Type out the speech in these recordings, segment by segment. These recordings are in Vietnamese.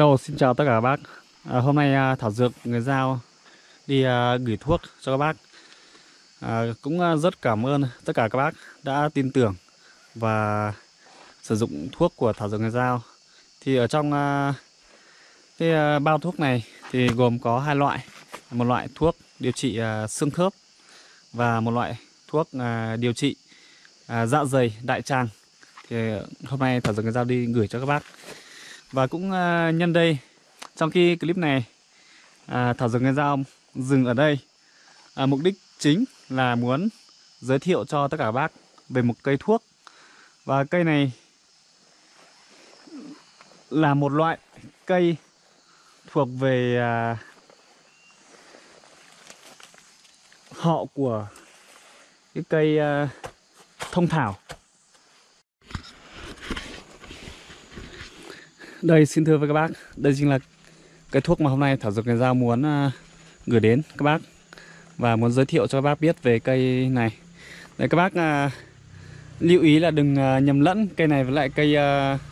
Hello, xin chào tất cả các bác. À, hôm nay à, Thảo Dược người giao đi à, gửi thuốc cho các bác. À, cũng à, rất cảm ơn tất cả các bác đã tin tưởng và sử dụng thuốc của Thảo Dược người giao. Thì ở trong à, cái à, bao thuốc này thì gồm có hai loại, một loại thuốc điều trị à, xương khớp và một loại thuốc à, điều trị à, dạ dày đại tràng. Thì hôm nay Thảo Dược người giao đi gửi cho các bác. Và cũng à, nhân đây trong khi clip này à, Thảo Dược Nghe Giao dừng ở đây. À, Mục đích chính là muốn giới thiệu cho tất cả các bác về một cây thuốc. Và cây này là một loại cây thuộc về à, họ của cái cây à, thông thảo. Đây xin thưa với các bác, đây chính là cái thuốc mà hôm nay Thảo Dược Người Giao muốn à, gửi đến các bác và muốn giới thiệu cho các bác biết về cây này. để các bác à, lưu ý là đừng à, nhầm lẫn cây này với lại cây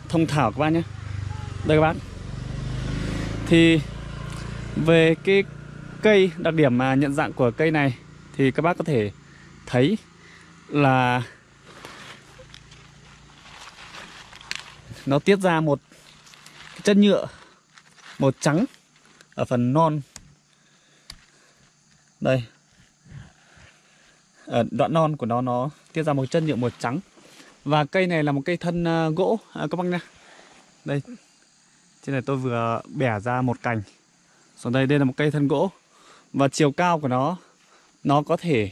thông thảo các bác nhé. Đây các bác. Thì về cái cây đặc điểm mà nhận dạng của cây này thì các bác có thể thấy là nó tiết ra một chất nhựa màu trắng ở phần non. Đây. Ở đoạn non của nó nó tiết ra một chất nhựa màu trắng. Và cây này là một cây thân à, gỗ. À, các bác nha đây. Trên này tôi vừa bẻ ra một cành. Xuống đây đây là một cây thân gỗ. Và chiều cao của nó nó có thể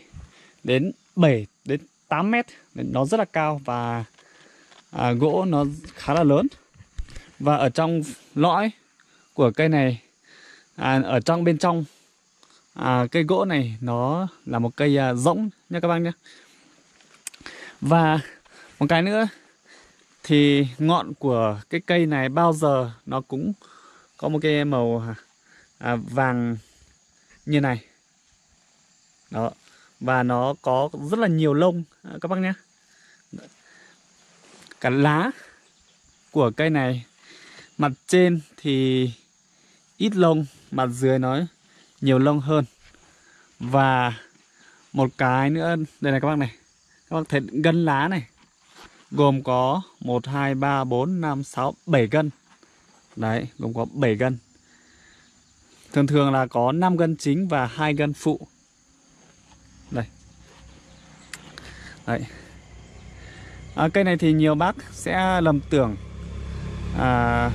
đến 7 đến 8 mét. Nó rất là cao và à, gỗ nó khá là lớn và ở trong lõi của cây này à, Ở trong bên trong à, Cây gỗ này nó là một cây à, rỗng nha các bác nhé. Và một cái nữa Thì ngọn của cái cây này bao giờ nó cũng có một cái màu à, vàng như này. Đó Và nó có rất là nhiều lông à, các bác nhé. Cả lá của cây này Mặt trên thì ít lông, mặt dưới nó nhiều lông hơn. Và một cái nữa, đây này các bác này. Các bác thấy gân lá này. Gồm có 1, 2, 3, 4, 5, 6, 7 gân. Đấy, gồm có 7 gân. Thường thường là có 5 gân chính và hai gân phụ. Đây. Đấy. À, cây này thì nhiều bác sẽ lầm tưởng à,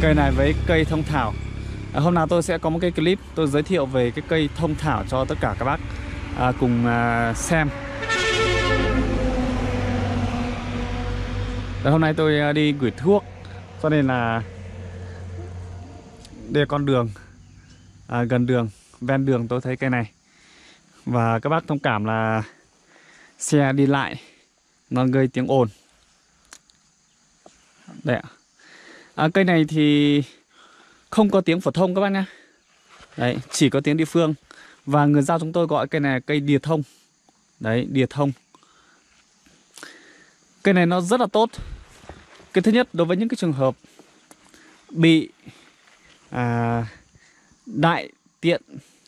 cây này với cây thông thảo. À, Hôm nào tôi sẽ có một cái clip tôi giới thiệu về cái cây thông thảo cho tất cả các bác à, cùng à, xem. Đấy, Hôm nay tôi à, đi gửi thuốc cho nên là đây là con đường à, gần đường ven đường tôi thấy cây này. Và các bác thông cảm là xe đi lại nó gây tiếng ồn. Đây ạ à, Cây này thì không có tiếng phổ thông các bác nhá. Đấy, chỉ có tiếng địa phương. Và người giao chúng tôi gọi cây này là cây đìa thông. Đấy, đìa thông. Cây này nó rất là tốt. Cái thứ nhất, đối với những cái trường hợp Bị à, Đại tiện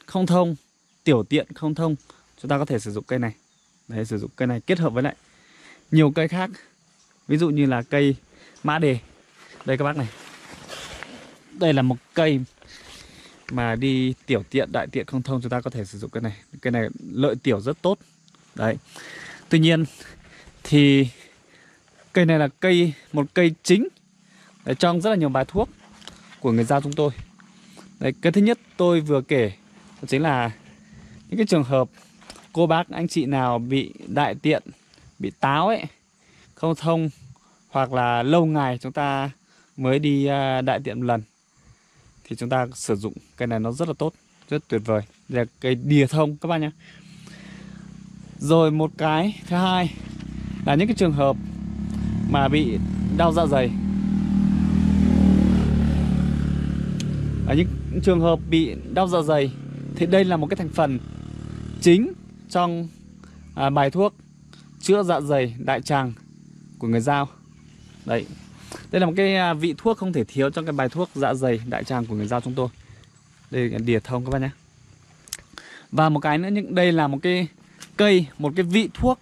không thông Tiểu tiện không thông Chúng ta có thể sử dụng cây này. Đấy, sử dụng cây này kết hợp với lại Nhiều cây khác. Ví dụ như là cây mã đề đây các bác này. Đây là một cây Mà đi tiểu tiện, đại tiện không thông Chúng ta có thể sử dụng cái này. Cái này lợi tiểu rất tốt. Đấy. Tuy nhiên Thì Cây này là cây Một cây chính. Đấy, Trong rất là nhiều bài thuốc Của người giao chúng tôi. Đấy, cái thứ nhất tôi vừa kể Đó chính là Những cái trường hợp Cô bác anh chị nào bị đại tiện Bị táo ấy Không thông Hoặc là lâu ngày chúng ta mới đi à, đại tiện lần. Thì chúng ta sử dụng cây này nó rất là tốt rất tuyệt vời. Là cây đìa thông các bạn nhé. Rồi một cái thứ hai là những cái trường hợp mà bị đau dạ dày. Ở những trường hợp bị đau dạ dày thì đây là một cái thành phần chính trong à, bài thuốc chữa dạ dày đại tràng của người giao. Đấy đây là một cái à, vị thuốc không thể thiếu trong cái bài thuốc dạ dày đại tràng của người giao chúng tôi. Đây là đìa thông các bạn nhé. Và một cái nữa nhưng đây là một cái cây một cái vị thuốc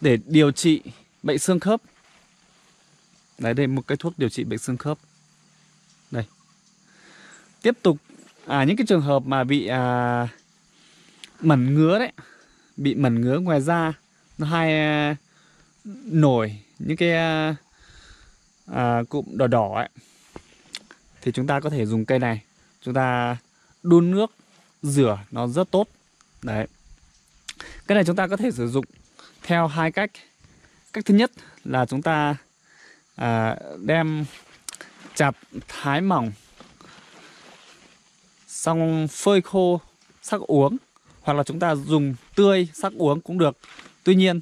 để điều trị bệnh xương khớp. Đấy đây một cái thuốc điều trị bệnh xương khớp. Đây. Tiếp tục à những cái trường hợp mà bị à, mẩn ngứa đấy bị mẩn ngứa ngoài da nó hay à, nổi những cái à, à, cụm đỏ đỏ ấy. Thì chúng ta có thể dùng cây này. Chúng ta đun nước rửa nó rất tốt. Đấy. Cái này chúng ta có thể sử dụng theo hai cách. Cách thứ nhất là chúng ta à, đem chặt thái mỏng xong phơi khô sắc uống hoặc là chúng ta dùng tươi sắc uống cũng được. Tuy nhiên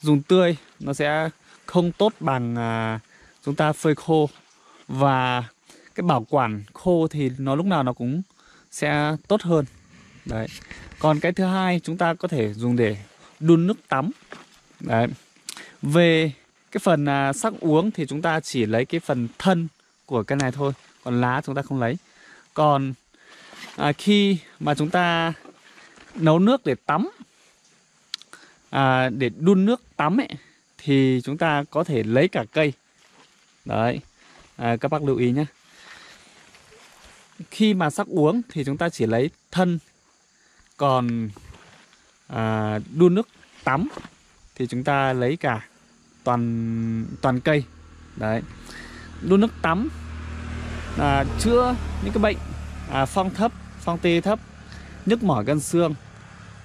dùng tươi nó sẽ không tốt bằng à, chúng ta phơi khô. Và cái bảo quản khô thì nó lúc nào nó cũng sẽ tốt hơn. Đấy. Còn cái thứ hai chúng ta có thể dùng để đun nước tắm. Đấy. Về cái phần à, sắc uống thì chúng ta chỉ lấy cái phần thân của cây này thôi còn lá chúng ta không lấy. Còn à, khi mà chúng ta nấu nước để tắm à, để đun nước tắm ấy thì chúng ta có thể lấy cả cây đấy. À, các bác lưu ý nhé. Khi mà sắc uống thì chúng ta chỉ lấy thân còn à, đun nước tắm thì chúng ta lấy cả toàn toàn cây. Đấy. Đun nước tắm à, chữa những cái bệnh à, phong thấp phong tê thấp nhức mỏi gân xương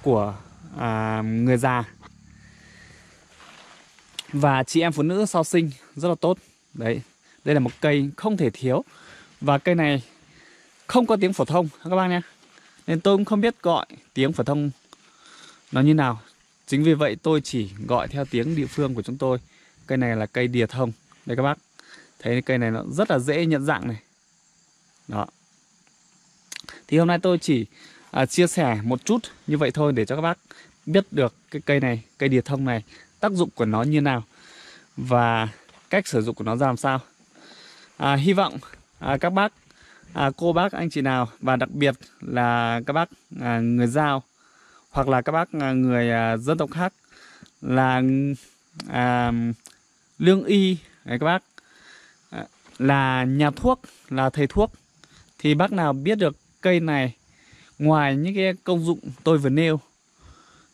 của à, người già. Và chị em phụ nữ sau sinh rất là tốt đấy đây là một cây không thể thiếu. Và cây này không có tiếng phổ thông các bác nhé. Nên tôi cũng không biết gọi tiếng phổ thông nó như nào. Chính vì vậy tôi chỉ gọi theo tiếng địa phương của chúng tôi. Cây này là cây đìa thông. Đây các bác. Thấy cây này nó rất là dễ nhận dạng này. Đó. Thì hôm nay tôi chỉ à, chia sẻ một chút như vậy thôi để cho các bác biết được cái cây này cây đìa thông này tác dụng của nó như nào. Và cách sử dụng của nó ra làm sao? À, hy vọng à, các bác à, cô bác anh chị nào và đặc biệt là các bác à, người giao hoặc là các bác à, người à, dân tộc khác là à, lương y đấy các bác à, là nhà thuốc là thầy thuốc thì bác nào biết được cây này ngoài những cái công dụng tôi vừa nêu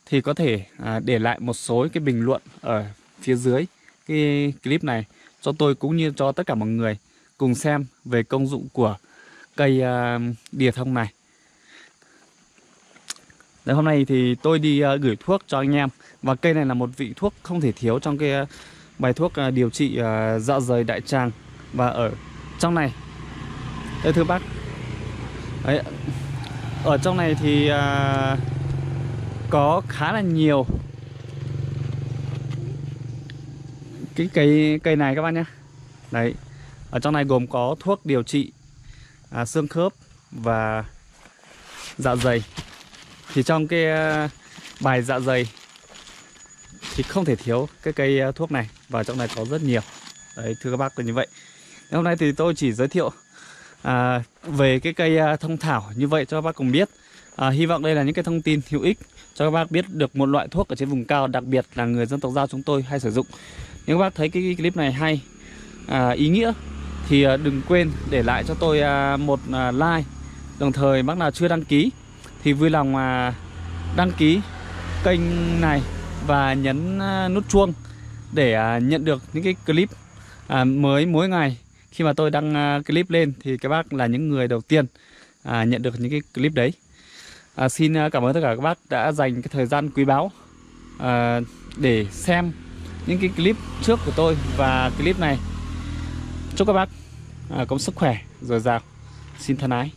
thì có thể à, để lại một số cái bình luận ở phía dưới cái clip này cho tôi cũng như cho tất cả mọi người cùng xem về công dụng của cây à, đìa thông này. Đấy, hôm nay thì tôi đi à, gửi thuốc cho anh em. Và cây này là một vị thuốc không thể thiếu trong cái à, bài thuốc điều trị dạ dày đại tràng. Và ở trong này đây thưa bác. Đấy, ở trong này thì có khá là nhiều cái cây cây này các bác nhé. Đấy ở trong này gồm có thuốc điều trị à, xương khớp và dạ dày. Thì trong cái à, bài dạ dày thì không thể thiếu cái cây à, thuốc này và trong này có rất nhiều. Đấy thưa các bác là như vậy. Hôm nay thì tôi chỉ giới thiệu à, về cái cây à, thông thảo như vậy cho các bác cùng biết. À, hy vọng đây là những cái thông tin hữu ích cho các bác biết được một loại thuốc ở trên vùng cao đặc biệt là người dân tộc giao chúng tôi hay sử dụng nếu các bác thấy cái clip này hay à, ý nghĩa thì à, đừng quên để lại cho tôi à, một à, like. Đồng thời bác nào chưa đăng ký thì vui lòng à, đăng ký kênh này và nhấn à, nút chuông để à, nhận được những cái clip à, mới mỗi ngày. Khi mà tôi đăng clip lên thì các bác là những người đầu tiên nhận được những cái clip đấy. À, xin cảm ơn tất cả các bác đã dành cái thời gian quý báu à, để xem những cái clip trước của tôi và clip này. Chúc các bác à, có sức khỏe dồi dào. Xin thân ái.